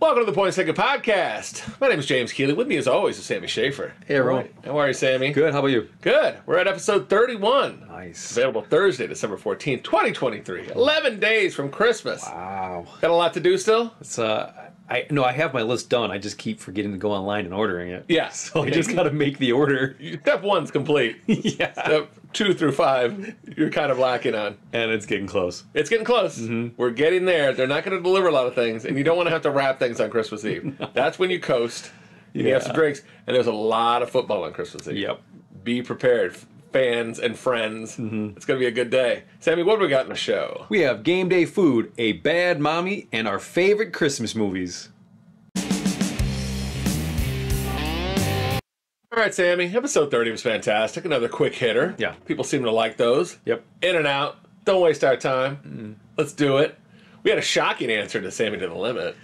Welcome to the Points Taken Podcast. My name is James Keeley. With me, as always, is Sammy Schaefer. Hey, everyone. How are you, Sammy? Good. How about you? Good. We're at episode 31. Nice. Available Thursday, December 14th, 2023. 11 days from Christmas. Wow. Got a lot to do still? It's uh, I no, I have my list done. I just keep forgetting to go online and ordering it. Yeah. So I just got to make the order. Step one's complete. yeah. Step two through five, you're kind of lacking on. And it's getting close. It's getting close. Mm-hmm. We're getting there. They're not going to deliver a lot of things, and you don't want to have to wrap things on Christmas Eve. That's when you coast. You have some drinks, and there's a lot of football on Christmas Eve. Yep. Be prepared, fans and friends. Mm-hmm. It's going to be a good day. Sammy, what do we got in the show? We have game day food, a bad mommy, and our favorite Christmas movies. All right, Sammy. Episode 30 was fantastic. Another quick hitter. Yeah. People seem to like those. Yep. In and out. Don't waste our time. Mm. Let's do it. We had a shocking answer to Sammy to the limit.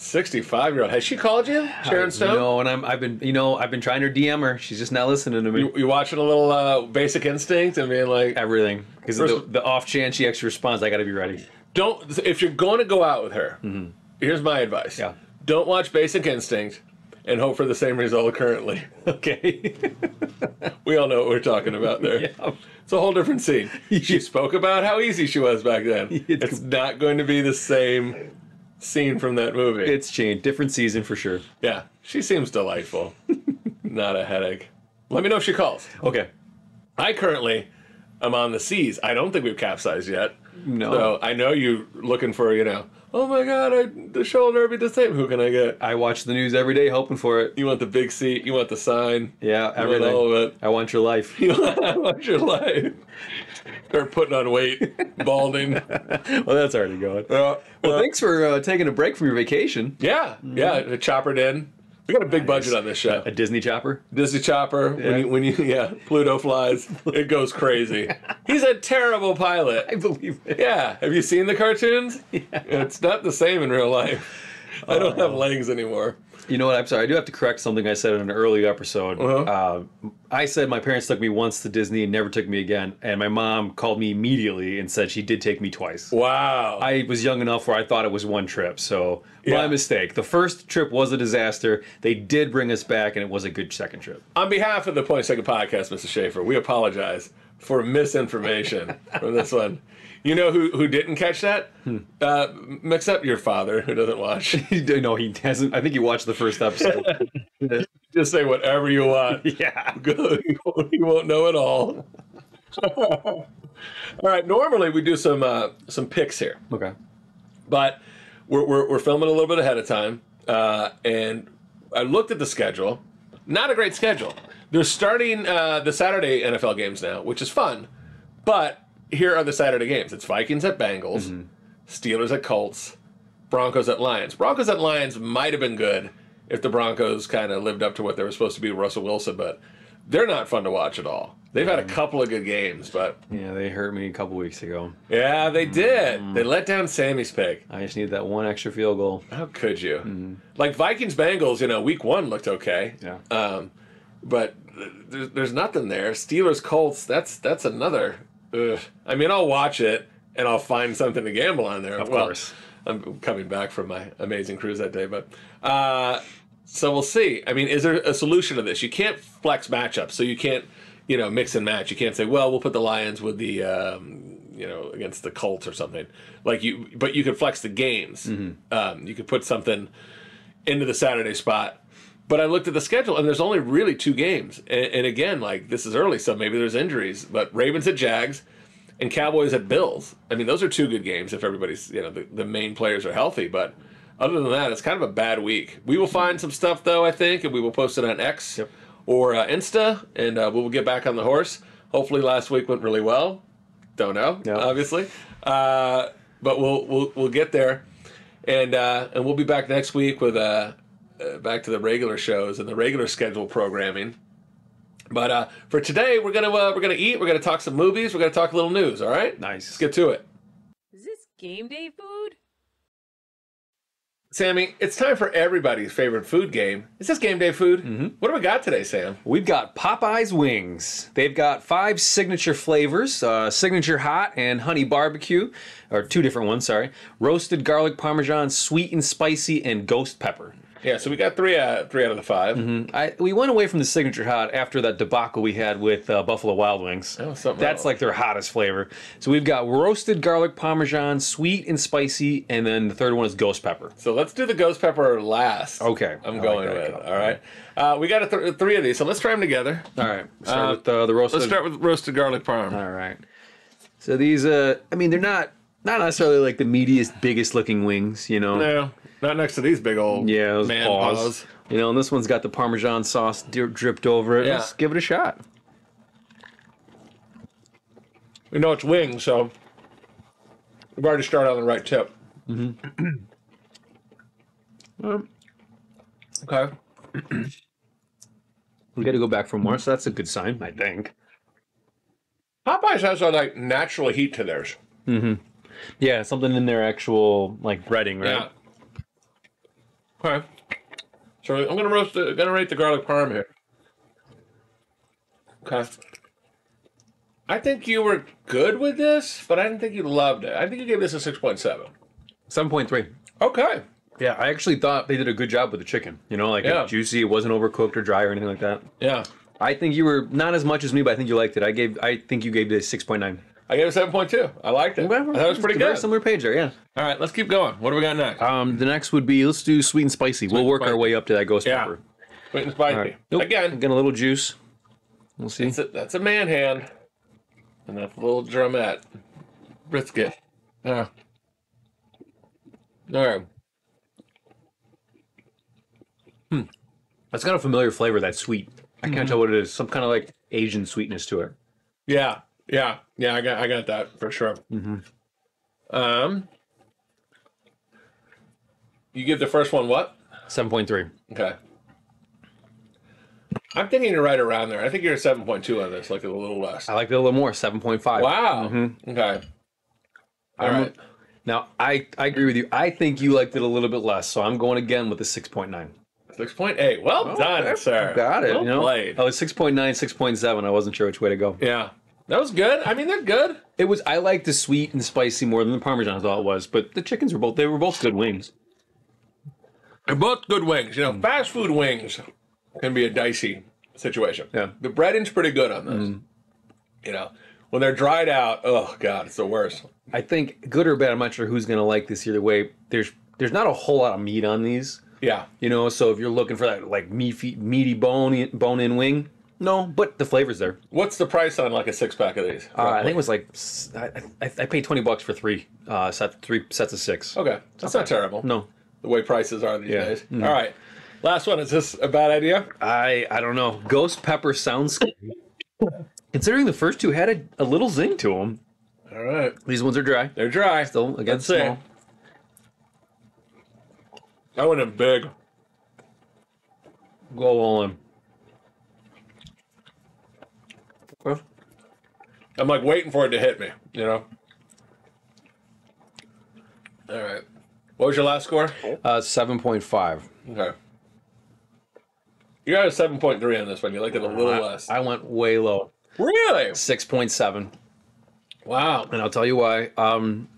65 year old. Has she called you, Sharon Stone? No, and I'm I've been you know I've been trying to DM her. She's just not listening to me. You, you watching a little uh, Basic Instinct and being like, Everything because the, the off chance she actually responds, I got to be ready. don't. If you're going to go out with her, here's my advice. Yeah. Don't watch Basic Instinct and hope for the same result currently. Okay. We all know what we're talking about there. Yeah. It's a whole different scene. She spoke about how easy she was back then. It's- It's not going to be the same scene from that movie. it's changed. Different season for sure. yeah, she seems delightful. not a headache. Let me know if she calls. Okay. I currently am on the seas. I don't think we've capsized yet. No. So I know you're looking for, you know, oh my god, I, the shoulder be the same. Who can I get? I watch the news every day, hoping for it. You want the big seat. You want the sign. Yeah, everything. all of it. I want your life. I want your life. They're putting on weight, balding. well, that's already going. Uh, Well, uh, thanks for uh, taking a break from your vacation. Yeah, yeah. The choppered in. We got a big budget on this show. A Disney chopper. Disney chopper. Yeah. When you, when you, yeah, Pluto flies. It goes crazy. He's a terrible pilot. I believe it. Yeah. Have you seen the cartoons? Yeah. It's not the same in real life. I don't have legs anymore. You know what? I'm sorry. I do have to correct something I said in an earlier episode. Uh-huh. Uh, I said my parents took me once to Disney and never took me again, and my mom called me immediately and said she did take me twice. Wow. I was young enough where I thought it was one trip, so Yeah. my mistake. The first trip was a disaster. They did bring us back, and it was a good second trip. On behalf of the Points Taken Podcast, Mr. Schaefer, we apologize for misinformation from this one. You know who, who didn't catch that? Uh, mix up your father, who doesn't watch. no, he hasn't. I think he watched the first episode. Just say whatever you want. yeah. Good. You won't know it all. all right. Normally we do some uh, some picks here, Okay. but we're, we're, we're filming a little bit ahead of time, uh, and I looked at the schedule. Not a great schedule. They're starting uh, the Saturday NFL games now, which is fun, but here are the Saturday games. It's Vikings at Bengals, mm-hmm. Steelers at Colts, Broncos at Lions. Broncos at Lions might have been good if the Broncos kind of lived up to what they were supposed to be with Russell Wilson, but they're not fun to watch at all. They've had a couple of good games, but Yeah, they hurt me a couple weeks ago. yeah, they mm. did. They let down Sammy's pick. I just need that one extra field goal. How could you? Mm-hmm. Like Vikings Bengals, you know, week one looked okay. Yeah. Um, but there's, there's nothing there. Steelers Colts, that's that's another. Ugh. I mean, I'll watch it and I'll find something to gamble on there. Of Well, course. I'm coming back from my amazing cruise that day, but uh, so we'll see. I mean, is there a solution to this? You can't flex matchups, so you can't, you know, mix and match. You can't say, well, we'll put the Lions with the, um, you know, against the Colts or something. Like you, but you could flex the games. Um, you could put something into the Saturday spot. But I looked at the schedule, and there's only really two games. And, and again, like this is early, so maybe there's injuries. But Ravens at Jags, and Cowboys at Bills. I mean, those are two good games if everybody's, you know, the, the main players are healthy. But other than that, it's kind of a bad week. We will find some stuff, though, I think, and we will post it on X Yep. or uh, Insta, and uh, we will get back on the horse. Hopefully, last week went really well. Don't know, Yeah. obviously. Uh, but we'll, we'll, we'll get there. And, uh, and we'll be back next week with uh, uh, back to the regular shows and the regular schedule programming. But uh, for today, we're gonna uh, we're gonna eat. We're gonna talk some movies. We're gonna talk a little news. All right. Nice. Let's get to it. Is this game day food? Sammy, it's time for everybody's favorite food game. Is this game day food? Mm-hmm. What do we got today, Sam? We've got Popeyes wings. They've got five signature flavors: uh, signature hot and honey barbecue, or two different ones. Sorry, roasted garlic parmesan, sweet and spicy, and ghost pepper. Yeah, so we got three out, three out of the 5 Mm-hmm. I, we went away from the signature hot after that debacle we had with uh, Buffalo Wild Wings. Something That's else. like their hottest flavor. So we've got roasted garlic parmesan, sweet and spicy, and then the third one is ghost pepper. So let's do the ghost pepper last. Okay, I'm I like going that. with. All right. Uh, we got a th- three of these, so let's try them together. All right, start Uh, with uh, the roasted. Let's start with roasted garlic parm. All right. So these, uh, I mean, they're not not necessarily like the meatiest, biggest looking wings, you know. No, not next to these big old Yeah, those man paws. paws. You know, and this one's got the Parmesan sauce di- dripped over it. Yeah. Let's give it a shot. We know it's wings, so we've already started on the right tip. Um, okay. We got to go back for more, so that's a good sign, I think. Popeyes has a like natural heat to theirs. Yeah, something in their actual like breading, right? Yeah. Okay. So I'm gonna roast the, gonna rate the garlic parm here. Okay. I think you were good with this, but I didn't think you loved it. I think you gave this a six point seven. Seven point three. Okay. Yeah, I actually thought they did a good job with the chicken. You know, like Yeah. it's juicy, it wasn't overcooked or dry or anything like that. Yeah. I think you were not as much as me, but I think you liked it. I gave, I think you gave it a six point nine. I gave it seven point two. I liked it. I thought it was pretty Very good. similar page there, yeah. All right, let's keep going. What do we got next? Um, the next would be let's do sweet and spicy. we'll and work our way up to that ghost Yeah. pepper. Sweet and spicy. All right. Nope. Again, Get a little juice. We'll see. that's a, that's a man hand. And that's a little drumette. Brisket. Yeah. All right. Hmm. That's got a familiar flavor. That's sweet. I Mm-hmm. can't tell what it is. Some kind of like Asian sweetness to it. Yeah, yeah, yeah. I got, I got that for sure. Um, you give the first one what? Seven point three. Okay. I'm thinking you're right around there. I think you're a seven point two on this, like a little less. I like it a little more. Seven point five. Wow. Okay. All I'm- right. Now I I agree with you. I think you liked it a little bit less, so I'm going again with a six point nine. Six point eight. Well done, sir. Got it. Well you know? played. Oh, it's 6.9, 6.7. I wasn't sure which way to go. Yeah, that was good. I mean, they're good. It was. I like the sweet and spicy more than the Parmesan. I thought it was, but the chickens were both. They were both good wings. They're both good wings. You know, mm. fast food wings can be a dicey situation. Yeah. The breading's pretty good on those. Mm. You know, when they're dried out, oh god, it's the worst. I think good or bad. I'm not sure who's gonna like this either way. There's there's not a whole lot of meat on these. Yeah. You know, so if you're looking for that like meaty, meaty bone bone in wing, no, but the flavor's there. What's the price on like a six pack of these? Uh, I think it was like I paid twenty bucks for three uh set three sets of six. Okay, that's not terrible. No, The way prices are these Yeah. days. All right. Last one. Is this a bad idea? I I don't know. Ghost pepper sounds scary. Considering the first two had a, a little zing to them. All right. These ones are dry. They're dry. Still again Let's see. small. I went in big. Go all in. Okay. I'm like waiting for it to hit me. You know. All right. What was your last score? Uh, seven point five. Okay. You got a seven point three on this one. You liked it a little less. I went way low. really? Six point seven. Wow. And I'll tell you why. Um,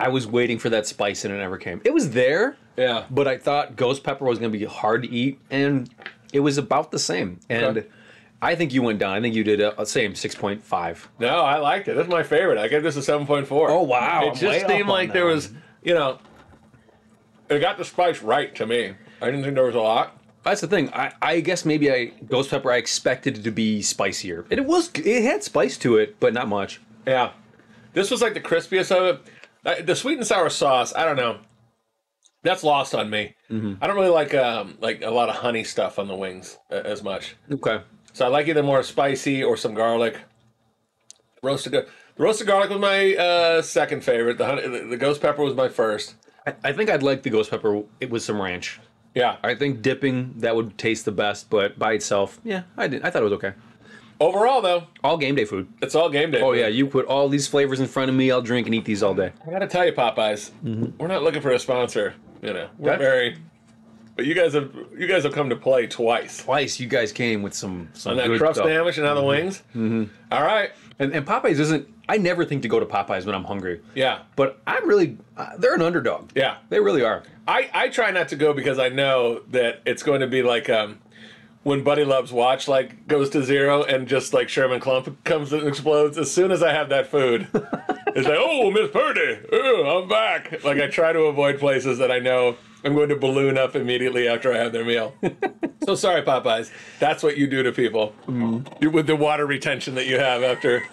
I was waiting for that spice and it never came. It was there, Yeah. but I thought ghost pepper was going to be hard to eat, and it was about the same. And Okay. I think you went down. I think you did a, a same six point five. No, I liked it. That's my favorite. I gave this a seven point four. Oh, wow. It I'm just seemed like there one. was, you know, it got the spice right to me. I didn't think there was a lot. That's the thing. I, I guess maybe I ghost pepper. I expected it to be spicier. And it was. It had spice to it, but not much. Yeah. This was like the crispiest of it. Uh, The sweet and sour sauce, I don't know. That's lost on me. Mm-hmm. I don't really like um, like a lot of honey stuff on the wings uh, as much. Okay. So I like either more spicy or some garlic. Roasted the roasted garlic was my uh, second favorite. The honey, the, ghost pepper was my first. I, I think I'd like the ghost pepper. It with some ranch. Yeah. I think dipping that would taste the best, but by itself, yeah, I did. I thought it was okay. Overall, though, All game day food. it's all game day. Oh food. yeah, you put all these flavors in front of me. I'll drink and eat these all day. I gotta tell you, Popeyes, we're not looking for a sponsor. you know, we're That- very. But you guys have you guys have come to play twice Twice you guys came with some some on that crust stuff. sandwich and now the wings. Mm-hmm. All right, And, and Popeyes isn't. I never think to go to Popeyes when I'm hungry. yeah, But I'm really. Uh, they're an underdog. yeah. They really are. I, I try not to go because I know that it's going to be like um, when Buddy Loves Watch like goes to zero and just like Sherman Klump comes and explodes. As soon as I have that food, it's like, oh, Miss Purdy, oh, I'm back. Like I try to avoid places that I know I'm going to balloon up immediately after I have their meal. so sorry, Popeyes. That's what you do to people mm-hmm. You- with the water retention that you have after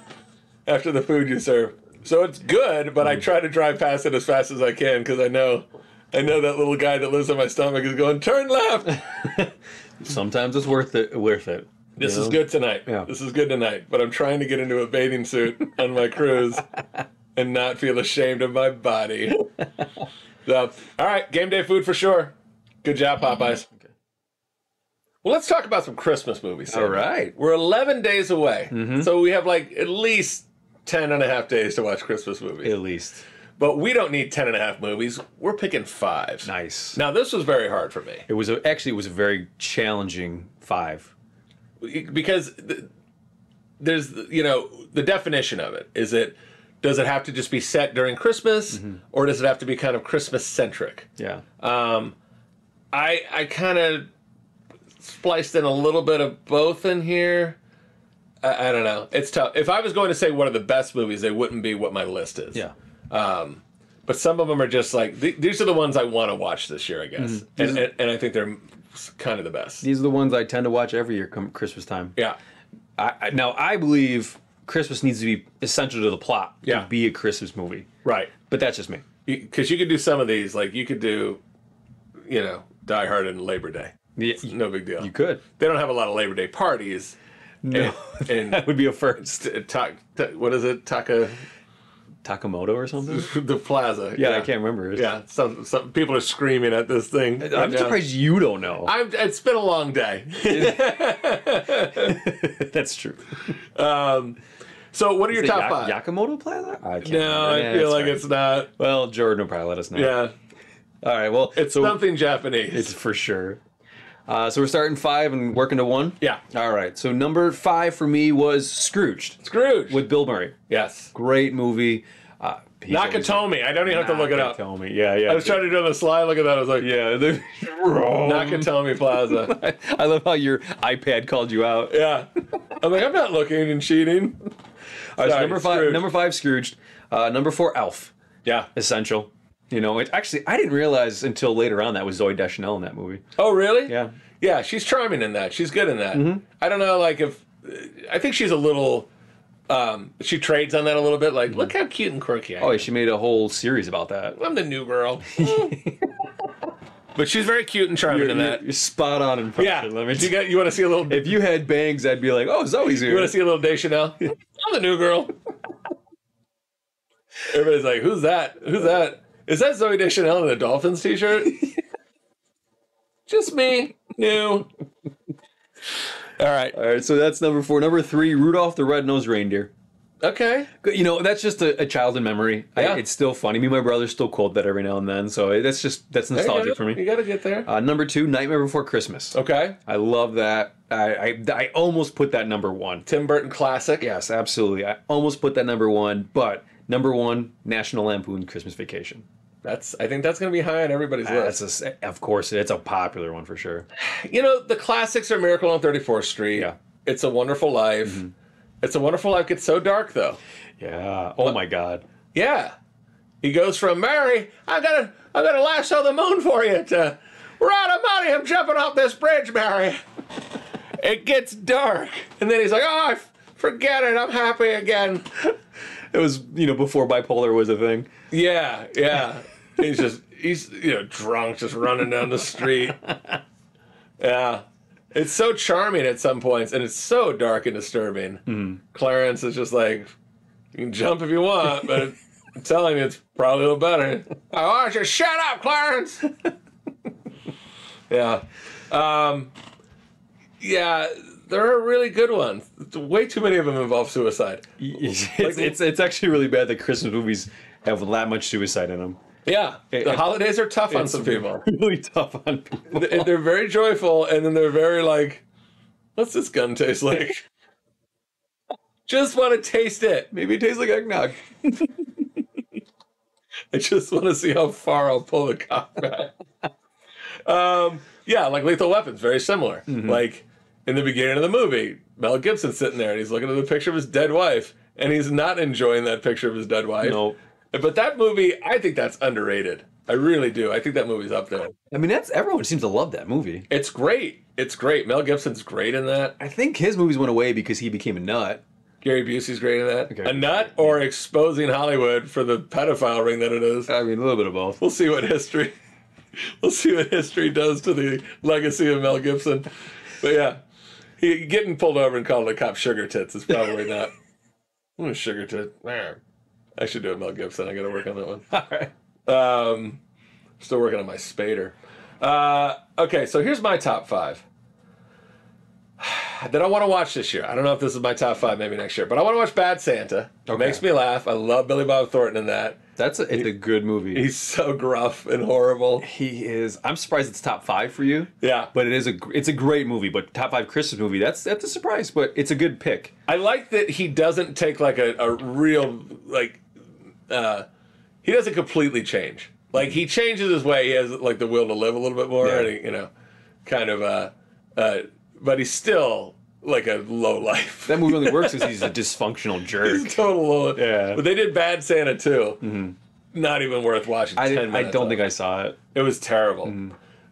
after the food you serve. So it's good, but I mm. try to drive past it as fast as I can because I know, I know that little guy that lives in my stomach is going turn left. Sometimes it's worth it. Worth it. This is good tonight. Yeah. This is good tonight. But I'm trying to get into a bathing suit on my cruise and not feel ashamed of my body. So, all right, game day food for sure. Good job, Popeyes. okay. Well, let's talk about some Christmas movies. Sam. All right. We're 11 days away. Mm-hmm. So we have like at least 10 and a half days to watch Christmas movies. At least. But we don't need 10 and a half movies. We're picking five. Nice. Now, this was very hard for me It was a, actually it was a very challenging five. because th- there's, you know, the definition of it. Is it, does it have to just be set during Christmas or does it have to be kind of Christmas centric? Yeah. Um, I, I kind of spliced in a little bit of both in here. I, I don't know. It's tough. If I was going to say one of the best movies, they wouldn't be what my list is. yeah. Um, But some of them are just like th- these are the ones I want to watch this year, I guess, Mm-hmm. and, and and I think they're kind of the best. These are the ones I tend to watch every year come Christmas time. Yeah, I, I, now I believe Christmas needs to be essential to the plot Yeah. to be a Christmas movie. right. But that's just me. Because you, could do some of these, like you could do, you know, Die Hard and Labor Day. Yeah, No big deal. you could. They don't have a lot of Labor Day parties. No, And, and that would be a first. t- ta- ta- what is it? Taka Takamoto or something. the Plaza. Yeah, I can't remember. Yeah, some some people are screaming at this thing. I'm now. surprised you don't know. I'm, it's been a long day. that's true. Um, so, what are your Is it top Ya- five? Yakamoto Plaza? I can't no, remember. I Yeah, feel that's like right. it's not. Well, Jordan will probably let us know. Yeah, All right. Well, it's so something Japanese. it's for sure. Uh, so we're starting five and working to one. yeah, All right. So number five for me was Scrooged Scrooge. with Bill Murray. yes, Great movie. Uh, he's always- Nakatomi. I don't even have to look it up. Nakatomi. Yeah, yeah. I was trying to do on the slide. Look at that. I was like, Yeah. The, Wrong. Nakatomi Plaza. I love how your iPad called you out. yeah, I'm like, I'm not looking and cheating. Right, so number five. Scrooged. Number five, Scrooged. Uh, number four, Elf. Yeah. Essential. You know, it actually I didn't realize until later on that was Zooey Deschanel in that movie. Oh, really? Yeah. Yeah, she's charming in that. She's good in that. Mm-hmm. I don't know, like if I think she's a little. Um, she trades on that a little bit. Like, look how cute and quirky I am. Oh, she made a whole series about that. I'm the new girl. but she's very cute and charming in that. You're spot on Yeah. impression. Let me you got. You want to see a little? if you had bangs, I'd be like, oh, Zooey's here. You want to see a little Deschanel? I'm the new girl. Everybody's like, "Who's that? Who's that? Is that Zooey Deschanel in a Dolphins t-shirt?" Just me, new. All right. All right, so that's number four. Number three, Rudolph the Red-Nosed Reindeer. Okay. You know, that's just a, a childhood memory. I- Yeah. it's still funny. Me and my brother still quote that every now and then. So that's just that's nostalgic for me. You got to get there. Uh, number two, Nightmare Before Christmas. Okay. I love that. I, I I almost put that number one. Tim Burton classic. Yes, absolutely. I almost put that number one, but number one, National Lampoon Christmas Vacation. That's. I think that's going to be high on everybody's That's list. a s of course, it's a popular one for sure. You know, the classics are Miracle on 34th Street. Yeah. It's a Wonderful Life. It's a Wonderful Life gets so dark though. Yeah. Oh my God. Yeah. He goes from Mary, I gotta I gotta lasso the moon for you to we're out of money, I'm jumping off this bridge, Mary. It gets dark. And then he's like, Oh f- forget it, I'm happy again. It was you know before bipolar was a thing. Yeah, yeah. he's just he's you know, drunk, just running down the street. Yeah. It's so charming at some points, and it's so dark and disturbing. Clarence is just like, you can jump if you want, but I'm telling you, it's probably a little better. I want you to shut up, Clarence. yeah, um, yeah, there are really good ones. Way too many of them involve suicide. It's, it's it's actually really bad that Christmas movies have that much suicide in them. Yeah, It- the holidays are tough on some people. really tough on people. They- They're very joyful, and then they're very like, "What's this gun taste like?" Just want to taste it. Maybe it tastes like eggnog. I just want to see how far I'll pull the cock back. um, yeah, like Lethal Weapon's very similar. Mm-hmm. Like in the beginning of the movie, Mel Gibson's sitting there and he's looking at the picture of his dead wife, and he's not enjoying that picture of his dead wife. No. But that movie, I think that's underrated. I really do. I think that movie's up there. I mean, that's everyone seems to love that movie. It's great. It's great. Mel Gibson's great in that. I think his movies went away because he became a nut. Gary Busey's great in that. Okay. A nut or exposing Hollywood for the pedophile ring that it is. I mean, a little bit of both. We'll see what history. We'll see what history does to the legacy of Mel Gibson. But yeah, he getting pulled over and calling a cop sugar tits is probably not. I'm a sugar tit. I should do a Mel Gibson. I got to work on that one. All right. Um, still working on my Spader. Uh, okay, so here's my top five that I want to watch this year. I don't know if this is my top five, maybe next year, but I want to watch Bad Santa. It Okay. makes me laugh. I love Billy Bob Thornton in that. That's a, it's a good movie. He's so gruff and horrible. he is. I'm surprised it's top five for you. Yeah, But it is a it's a great movie. But top five Christmas movie. That's that's a surprise. But it's a good pick. I like that he doesn't take like a, a real like uh he doesn't completely change. Like he changes his way. He has like the will to live a little bit more, Yeah. and he, you know, kind of uh, uh, but he's still like a low life. That movie only works because he's a dysfunctional jerk. He's total low. Yeah. But they did Bad Santa too. Not even worth watching. I, 10 I don't think I saw it. it was terrible.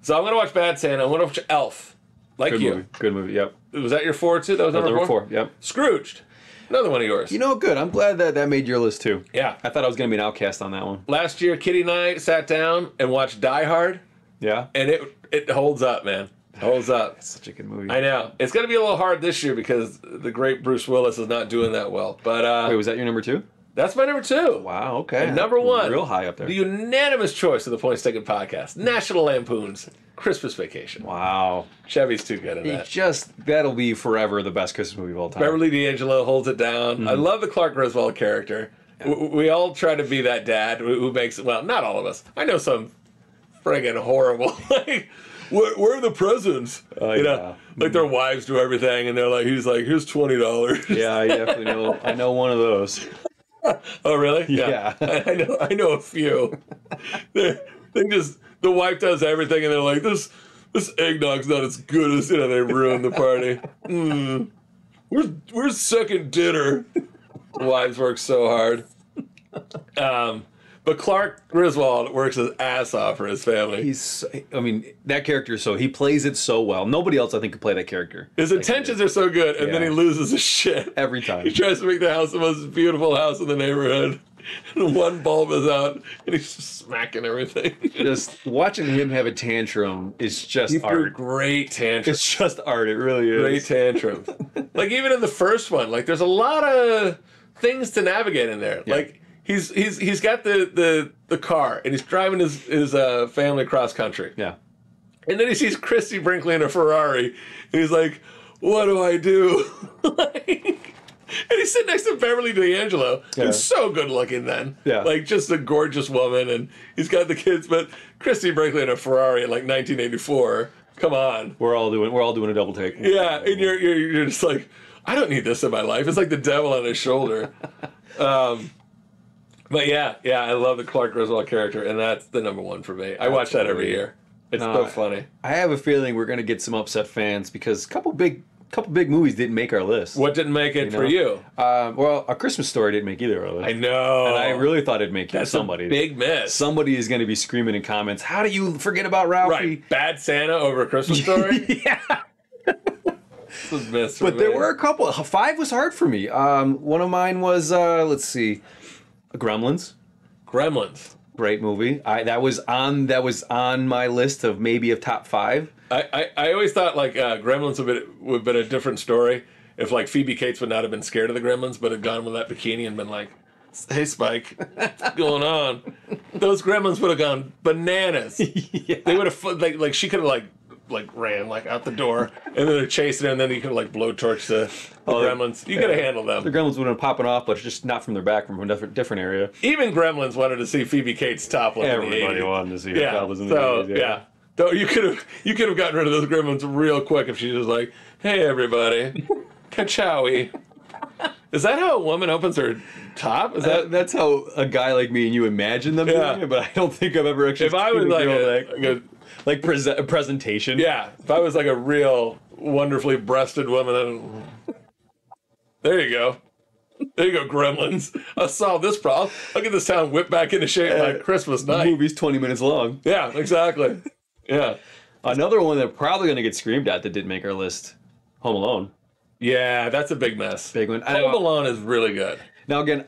So I'm gonna watch Bad Santa. I'm gonna watch Elf. Like Good you. movie. Good movie. Yep. Was that your four too? That was number, Number four? four. Yep. Scrooged. Another one of yours. You know, good. I'm glad that that made your list too. yeah. I thought I was gonna be an outcast on that one. last year kitty and i sat down and watched die hard Yeah. and it it holds up man It holds up it's Such a good movie. i know it's going to be a little hard this year because the great bruce willis is not doing that well but uh Wait, was that your number two? That's my number two Wow. Okay. And number one Real high up there. the unanimous choice of the points taken podcast national lampoon's christmas vacation wow. chevy's too good at that just that'll be forever the best Christmas movie of all time. Beverly D'Angelo holds it down. I mm-hmm. love the Clark Griswold character. W We all try to be that dad who makes well, not all of us. I know some friggin' horrible. like, where, where are the presents? Oh, you yeah. know, like their wives do everything, and they're like, he's like, here's twenty dollars. Yeah, I definitely know. I know one of those. oh, really? Yeah. I, I know. I know a few. they they just the wife does everything, and they're like, this this eggnog's not as good as you know. They ruin the party. Mm. Where's where's second dinner? Wives work so hard. Um, but Clark Griswold works his ass off for his family. He's. I mean, that character. is So he plays it so well. Nobody else, I think, could play that character his intentions are so good, and then he loses his shit. every time. He tries to make the house the most beautiful house in the neighborhood. And one bulb is out, and he's just smacking everything. Just watching him have a tantrum is just He art. great tantrum. It's just art. It really is. Great tantrum. like even in the first one, like there's a lot of things to navigate in there. Like he's he's he's got the the the car, and he's driving his his uh, family cross country. Yeah. And then he sees Christie Brinkley in a Ferrari, and he's like, "What do I do?" like, and he's sitting next to Beverly D'Angelo, Yeah. who's so good looking then, Yeah. like just a gorgeous woman, and he's got the kids. But Christie Brinkley in a Ferrari in like 1984, come on, We're all doing. We're all doing a double take. yeah, and you're you're, you're just like, I don't need this in my life. It's like the devil on his shoulder. um, but yeah, yeah, I love the Clark Griswold character, and that's the number one for me. I watch that every year. It's No, so funny. I have a feeling we're gonna get some upset fans because a couple big, couple big movies didn't make our list. What didn't make it You for you? Uh, well, a Christmas story didn't make either of us. I know. and I really thought it'd make that's somebody. a big miss. Somebody is going to be screaming in comments. How do you forget about Ralphie? right, Bad Santa over a Christmas Story. yeah. It's a miss But there were a couple. Five was hard for me. Um, one of mine was uh, let's see, Gremlins. Gremlins. Great movie. I that was on that was on my list of maybe of top five. I, I, I always thought like uh, Gremlins would have, been, would have been a different story if like Phoebe Cates would not have been scared of the Gremlins, but had gone with that bikini and been like, "Hey Spike, what's going on?" Those Gremlins would have gone bananas. yeah. They would have like like she could have like like ran like out the door, and then they're chasing her, and then you can like blowtorch the, the oh, gremlins. You gotta handle them. The gremlins would have popping off, but just not from their back, from a different, different area. Even gremlins wanted to see Phoebe Cates topless. in the Everybody 80s. wanted to see her Yeah. topless in the so 80s, yeah. So you could have you could have gotten rid of those gremlins real quick if she was like, "Hey everybody, kachowie." Is that how a woman opens her top? Is that That, that's how a guy like me and you imagine them Yeah. doing it, but I don't think I've ever actually if I was like a, like a like a presentation. yeah, if I was like a real wonderfully breasted woman, then there you go. There you go, Gremlins. I solved this problem. I'll get this town whipped back into shape by uh, Christmas The night. movie's 20 minutes long. Yeah, exactly. Yeah. Another one that probably going to get screamed at that didn't make our list Home Alone. Yeah, that's a big mess. Big one. I Home Alone is really good. Now, again,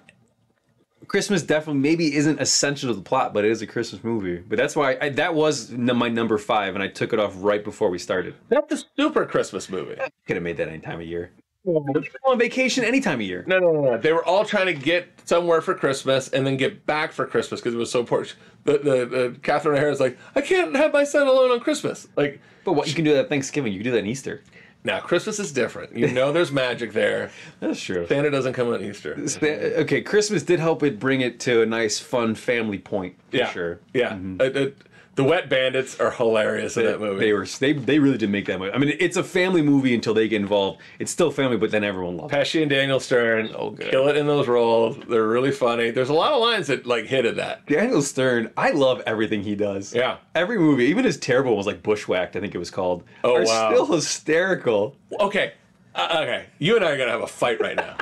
Christmas definitely maybe isn't essential to the plot, but it is a Christmas movie. But that's why I, that was n- my number five, and I took it off right before we started. That's a super Christmas movie. Could have made that any time of year. Go on vacation any time of year. No, no, no, no. They were all trying to get somewhere for Christmas and then get back for Christmas because it was so important. The, the, the Catherine O'Hara's like, I can't have my son alone on Christmas. Like, But what you can do that Thanksgiving, you can do that in Easter. Now Christmas is different. You know, there's magic there. That's true. Santa doesn't come on Easter. Okay, Christmas did help it bring it to a nice, fun family point. For Yeah, sure. Yeah, uh, the Wet Bandits are hilarious in that movie. They were they they really did make that movie. I mean, it's a family movie until they get involved. It's still family, but then everyone loves it. Pesci and Daniel Stern Oh, good. kill it in those roles. They're really funny. There's a lot of lines that like hit at that. Daniel Stern, I love everything he does. Yeah. Every movie, even his terrible one was like Bushwhacked, I think it was called. Oh, are wow. still hysterical. Okay, uh, okay. You and I are gonna have a fight right now.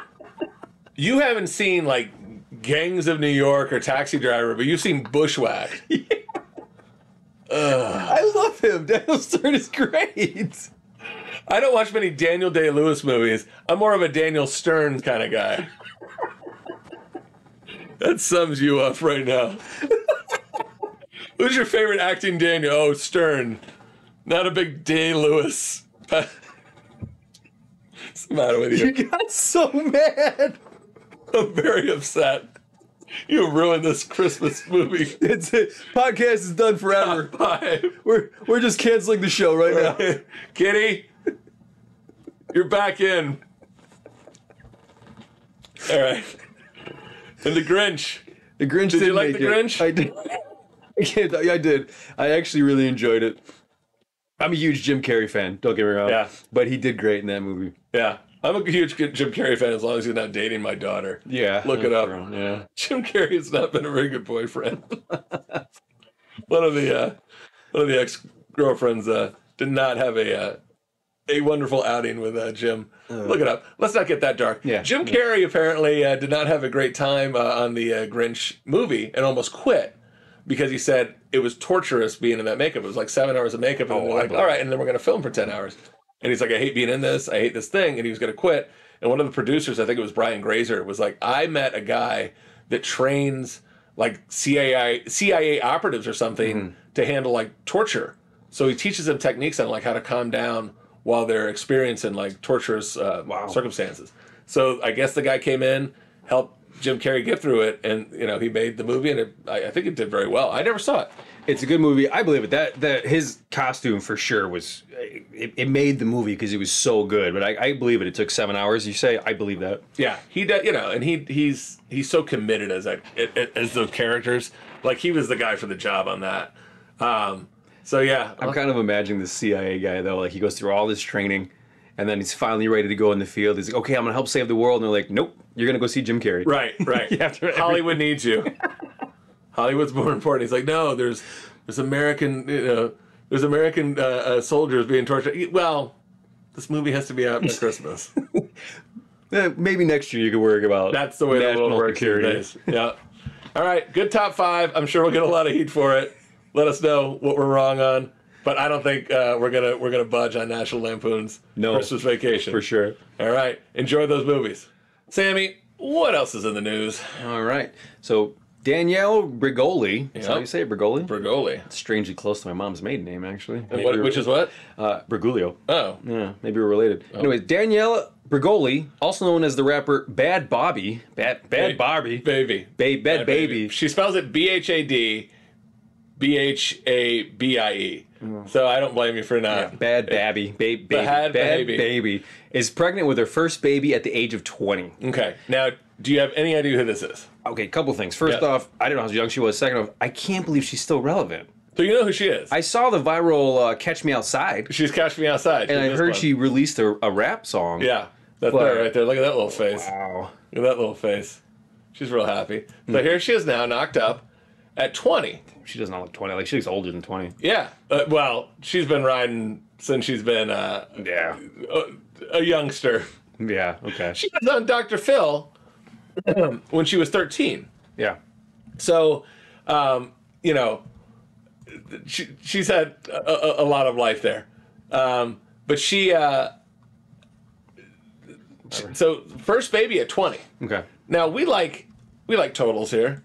you haven't seen like Gangs of New York or Taxi Driver, but you've seen Bushwhacked. I love him. Daniel Stern is great. I don't watch many Daniel Day Lewis movies. I'm more of a Daniel Stern kind of guy. that sums you up right now. Who's your favorite acting Daniel? Oh, Stern. Not a big Day Lewis. What's the matter with You you? got so mad. I'm very upset. You ruined this Christmas movie. It's it. Podcast is done forever. Bye. We're we're just canceling the show right now. Kitty, you're back in. All right. And the Grinch. The Grinch Did you like The it. Grinch? I did. I can't- I did. I actually really enjoyed it. I'm a huge Jim Carrey fan. Don't get me wrong. Yeah. But he did great in that movie. Yeah. I'm a huge Jim Carrey fan as long as he's not dating my daughter. Yeah. Look it up. Yeah. Jim Carrey has not been a very good boyfriend. one of the uh, one of the ex girlfriends uh, did not have a uh, a wonderful outing with uh, Jim. Look it up. Let's not get that dark. Yeah. Jim Carrey apparently uh, did not have a great time uh, on the uh, Grinch movie and almost quit because he said it was torturous being in that makeup. It was like seven hours of makeup, and Oh, like, "All right," and then we're going to film for ten hours. And he's like, "I hate being in this. I hate this thing," and he was going to quit. And one of the producers, I think it was Brian Grazer, was like, "I met a guy that trains like CIA CIA operatives or something Mm-hmm. to handle like torture. So he teaches them techniques on like how to calm down while they're experiencing like torturous uh, Wow. circumstances. So I guess the guy came in, helped Jim Carrey get through it, and you know he made the movie, and it, I, I think it did very well. I never saw it. It's a good movie. I believe it. That that his costume for sure was it, it made the movie because it was so good. But I, I believe it. It took seven hours. You say I believe that. Yeah, he does. You know, and he he's he's so committed as that as those characters. Like he was the guy for the job on that. Um, so yeah, I'm kind of imagining the CIA guy though. Like he goes through all this training, and then he's finally ready to go in the field. He's like, okay, I'm gonna help save the world. And they're like, nope, you're gonna go see Jim Carrey. right, right. Hollywood needs you. Hollywood's more important. He's like, no, there's there's American, you know, there's American uh, uh, soldiers being tortured. Well, this movie has to be out by Christmas. Maybe next year you could worry about. That's the way the national world works these security. days. Yeah. All right, good top five. I'm sure we'll get a lot of heat for it. Let us know what we're wrong on. But I don't think uh, we're gonna we're gonna budge on National Lampoon's No, Christmas Vacation for sure. All right, enjoy those movies. Sammy, what else is in the news? All right. So Danielle Bregoli. Is that how you say it? Bregoli? Bregoli. It's Strangely close to my mom's maiden name, actually. What, which is what? uh, Brigulio. Oh, Yeah, maybe we're related. Anyways, Danielle Bregoli, also known as the rapper Bad Bobby, Bad Bad Ba- Barbie, baby. Ba- Bad, Bad Baby. She spells it B H A D B H A B I E. So I don't blame you for not. Bad Babby, ba- baby, Bad bad baby. baby is pregnant with her first baby at the age of 20. Okay. Now, do you have any idea who this is? Okay, couple things. First Yeah. off, I don't know how young she was. Second off, I can't believe she's still relevant. So you know who she is? I saw the viral uh, "Catch Me Outside," She's Catch Me Outside. and I heard one. she released a, a rap song. Yeah, that's But- right there. Look at that little face. Wow. Look at that little face. She's real happy. Hmm. So here she is now, knocked up at 20. She does not look 20. Like she looks older than 20. Yeah. Uh, well, she's been riding since she's been uh, Yeah. a, a youngster. Yeah. Okay. She was on Dr. Phil when she was 13. Yeah. So, um, you know, she, she's had a, a, a lot of life there. Um, but she, uh, she- so first baby at 20. Okay. Now we like, we like totals here.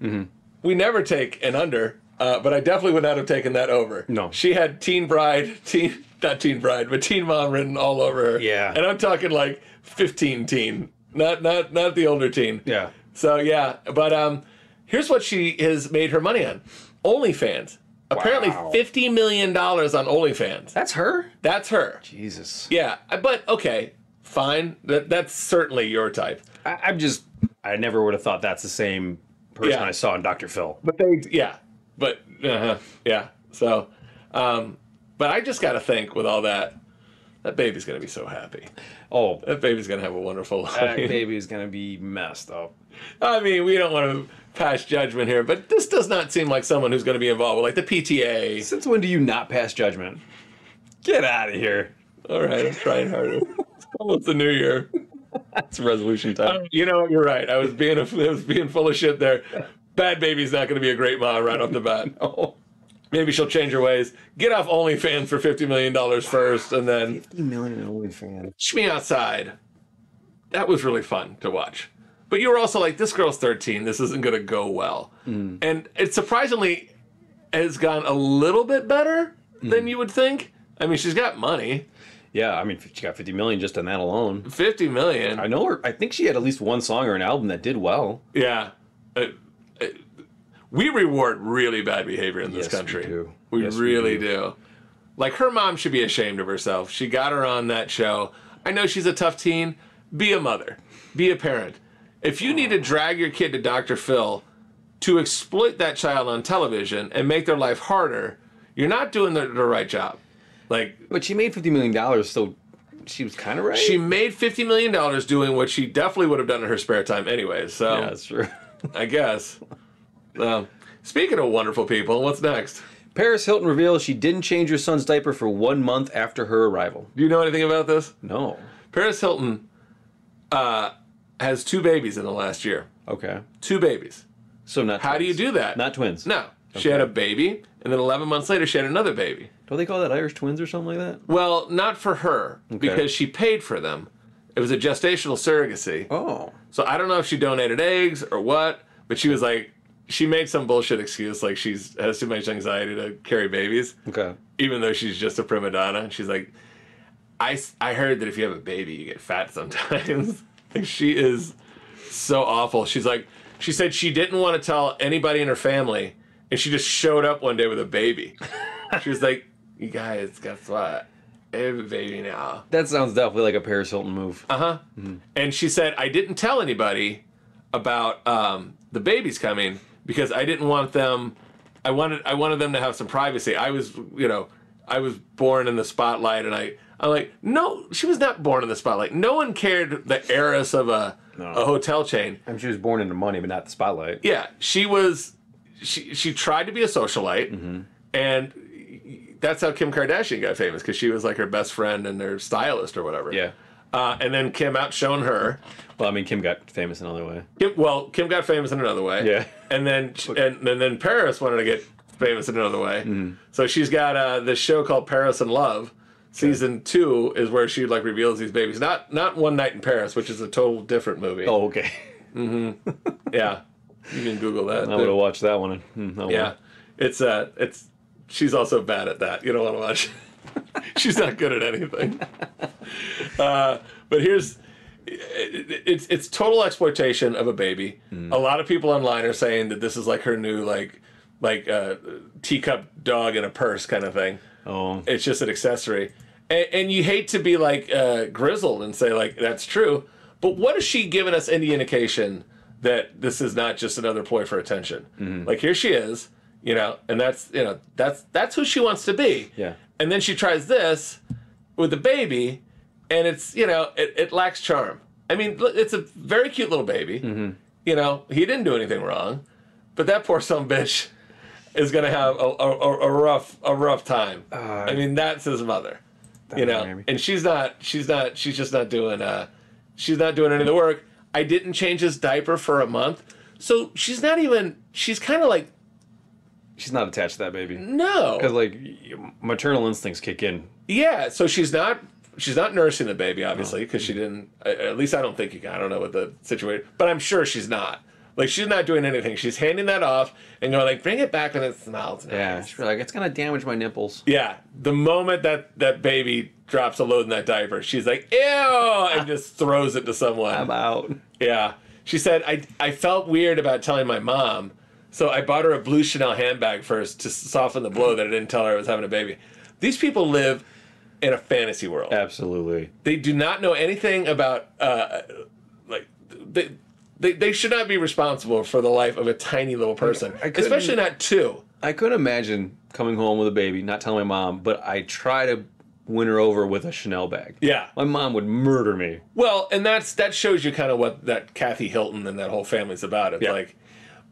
We never take an under, uh, but I definitely would not have taken that over. No. She had teen bride, teen, not teen bride, but teen mom written all over her. Yeah. And I'm talking like 15 teen, not, not, not the older teen. Yeah. So yeah, but um, here's what she has made her money on: OnlyFans. Apparently, Wow. fifty million dollars on OnlyFans. That's her. That's her. Jesus. Yeah, but okay, fine. That that's certainly your type. I, I'm just. I never would have thought that's the same person Yeah. I saw in Dr. Phil. But they, yeah, but uh yeah. So, um, but I just got to think with all that, that baby's gonna be so happy. Oh, That baby's gonna have a wonderful life. that baby is gonna be messed up. I mean, we don't want to pass judgment here, but this does not seem like someone who's going to be involved with like the PTA. Since when do you not pass judgment? Get out of here. All right, I'm trying harder. It's almost the new year. It's resolution time. Um, you know, what? you're right. I was being a, I was being full of shit there. Bad baby's not going to be a great mom right off the bat. Oh, Maybe she'll change her ways. Get off OnlyFans for fifty million dollars first, and then 50 million in OnlyFans. Me Outside. That was really fun to watch. But you were also like, this girl's 13. This isn't going to go well. And it surprisingly has gone a little bit better than you would think. I mean, she's got money. Yeah, I mean, she got 50 million just on that alone. 50 million. I know her. I think she had at least one song or an album that did well. Yeah. Uh, uh, we reward really bad behavior in this Yes, we country. do. We Yes, we really do. do. Like her mom should be ashamed of herself. She got her on that show. I know she's a tough teen. Be a mother. Be a parent. If you need to drag your kid to Dr. Phil to exploit that child on television and make their life harder, you're not doing the, the right job. Like But she made 50 million dollars, so she was kind of right. she made fifty million dollars doing what she definitely would have done in her spare time anyway. So yeah, that's true. I guess. Um, speaking of wonderful people, what's next? Paris Hilton reveals she didn't change her son's diaper for one month after her arrival. Do you know anything about this? No. Paris Hilton uh, has two babies in the last year. Okay. Two babies. So not. How do you do that? Not twins. No. She had a baby, and then 11 months later, she had another baby. Don't they call that Irish twins or something like that? Well, not for her, because she paid for them. It was a gestational surrogacy. Oh. So I don't know if she donated eggs or what, but she was like, she made some bullshit excuse, like she's has too much anxiety to carry babies. Okay. even though she's just a prima donna. She's like, I I heard that if you have a baby, you get fat sometimes. like she is so awful. She's like, she said she didn't want to tell anybody in her family, and she just showed up one day with a baby. she was like, you guys, guess what? I have a baby now. That sounds definitely like a Paris Hilton move. Uh huh. And she said, I didn't tell anybody about um, the babies coming because I didn't want them. I wanted I wanted them to have some privacy. I was, you know, I was born in the spotlight, and I I'm like, no, she was not born in the spotlight. No one cared the heiress of a a hotel chain. I mean, she was born into money, but not the spotlight. Yeah, she was. She she tried to be a socialite, Mm-hmm. and that's how Kim Kardashian got famous because she was like her best friend and their stylist or whatever. Yeah. Uh, and then Kim outshone her. Well, I mean, Kim got famous in another way. Kim, well, Kim got famous in another way. Yeah. And then and, and then Paris wanted to get famous in another way. Mm-hmm. So she's got uh, this show called Paris in Love. Season two is where she like reveals these babies. Not not One Night in Paris, which is a total different movie. Oh, okay. Yeah. You can Google that. I would have watched that one. Hmm. Yeah. It's uh it's she's also bad at that. You don't want to watch. she's not good at anything. Uh, but here's it, it's it's total exploitation of a baby. A lot of people online are saying that this is like her new like like a teacup dog in a purse kind of thing. Oh, It's just an accessory, and, and you hate to be like uh, grizzled and say like that's true, but what has she given us any indication that this is not just another ploy for attention? Like here she is, you know, and that's you know that's that's who she wants to be. Yeah. And then she tries this with the baby, and it's you know it, it lacks charm. I mean, it's a very cute little baby. You know, he didn't do anything wrong, but that poor son bitch is gonna have a, a, a rough a rough time. I mean, that's his mother. You know, maybe. and she's not she's not she's just not doing uh she's not doing any of the work. I didn't change his diaper for a month, so she's not even she's kind of like she's not attached to that baby no because like maternal instincts kick in. Yeah, so she's not she's not nursing the baby obviously because she didn't. At least I don't think you can. I don't know what the situation, but I'm sure she's not. Like she's not doing anything. She's handing that off and going like, "Bring it back when it smells." Nice. Yeah, she's like it's gonna damage my nipples. Yeah. The moment that that baby drops a load in that diaper, she's like, "Ew!" and just throws it to someone. I'm out. Yeah. She said, I, I felt weird about telling my mom, so I bought her a blue Chanel handbag first to soften the blow that I didn't tell her I was having a baby. These people live in a fantasy world. Absolutely. They do not know anything about, uh, like, they, they, they should not be responsible for the life of a tiny little person, I especially not two. I couldn't imagine coming home with a baby, not telling my mom, but I try to win her over with a Chanel bag. Yeah. My mom would murder me. Well, and that's that shows you kind of what that Kathy Hilton and that whole family's about. It's Yeah. like,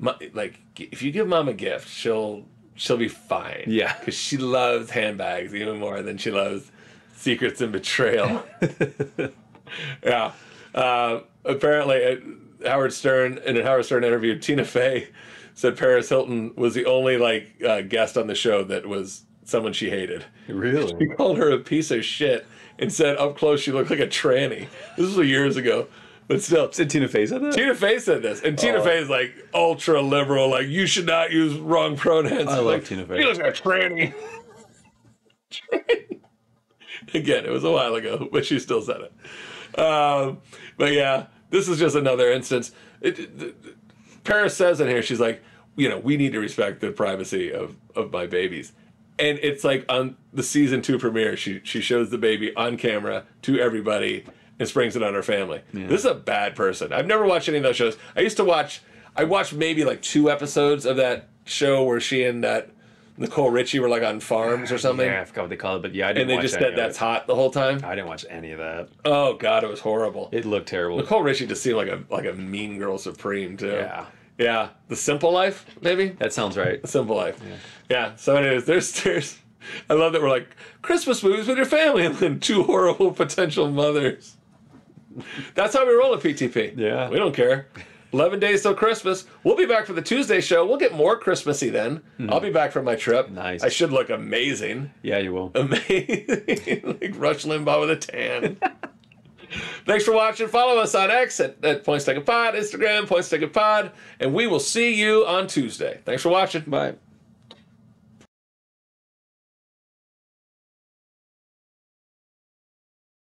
like if you give mom a gift, she'll she'll be fine. Yeah. because she loves handbags even more than she loves secrets and betrayal. yeah. Uh, apparently, uh, Howard Stern in a Howard Stern interview, Tina Fey said Paris Hilton was the only like uh, guest on the show that was someone she hated. Really? He called her a piece of shit and said up close she looked like a tranny. This was years ago. But still, Tina Fey say that? Tina Fey said this. And Tina Oh. Fey is like ultra liberal, like you should not use wrong pronouns. I like, Tina Fey. You looks like a tranny. Again, it was a while ago, but she still said it. Um, but yeah, this is just another instance. It, it- it- Paris says in here, she's like, you know, we need to respect the privacy of, of my babies. And it's like on the season two premiere, she she shows the baby on camera to everybody and springs it on her family. This is a bad person. I've never watched any of those shows. I used to watch. I watched maybe like two episodes of that show where she and that Nicole Richie were like on farms or something, Yeah, I forgot what they call it, but yeah, I didn't and they just said that's hot the whole time. I didn't watch any of that. Oh god, it was horrible. It looked terrible. Nicole Richie just seemed like a like a mean girl supreme too. Yeah. Yeah. The simple life, maybe? That sounds right. The simple life. Yeah. So anyways, there's there's I love that we're like Christmas movies with your family and then two horrible potential mothers. That's how we roll at PTP. Yeah. We don't care. 11 days till Christmas. We'll be back for the Tuesday show. We'll get more Christmassy then. Hmm. I'll be back from my trip. Nice. I should look amazing. Yeah, you will. Amazing. like Rush Limbaugh with a tan. Thanks for watching. Follow us on X at, at Points Taken Pod, Instagram, Points Taken Pod, and we will see you on Tuesday. Thanks for watching. Bye.